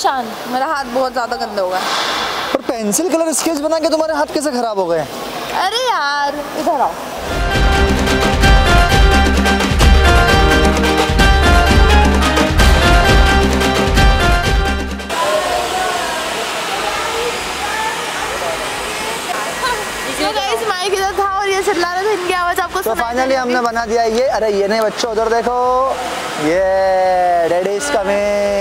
शान मेरा हाथ बहुत ज़्यादा गंदा हो गए और पेंसिल कलर स्केच बना के तुम्हारे हाथ कैसे खराब हो गए? अरे यार इधर आओ। तो था और ये चिल्ला रहे थे इनकी आवाज़ आपको तो फाइनली हमने बना दिया ये। अरे ये नहीं बच्चों उधर देखो। ये डैडी इज़ कमिंग